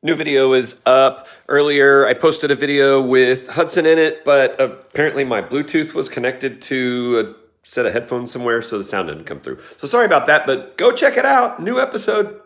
New video is up. Earlier, I posted a video with Hudson in it, but apparently my Bluetooth was connected to a set of headphones somewhere, so the sound didn't come through. So sorry about that, but go check it out. New episode.